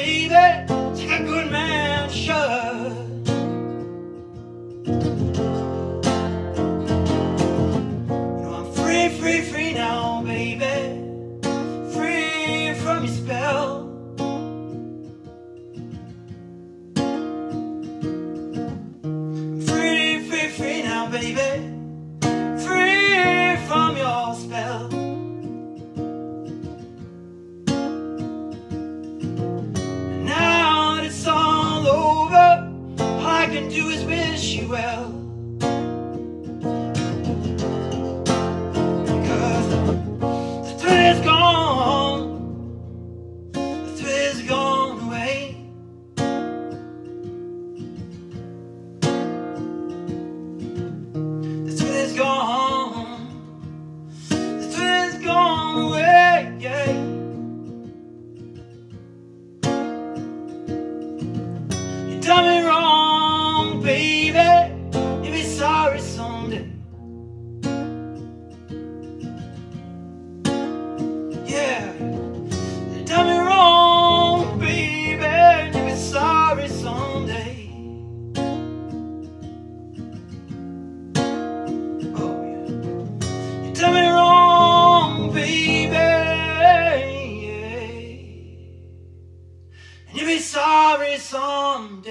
baby, like a good man should. You know I'm free, free, free now, baby. Free from your spell. I'm free, free, free now, baby. well.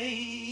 day.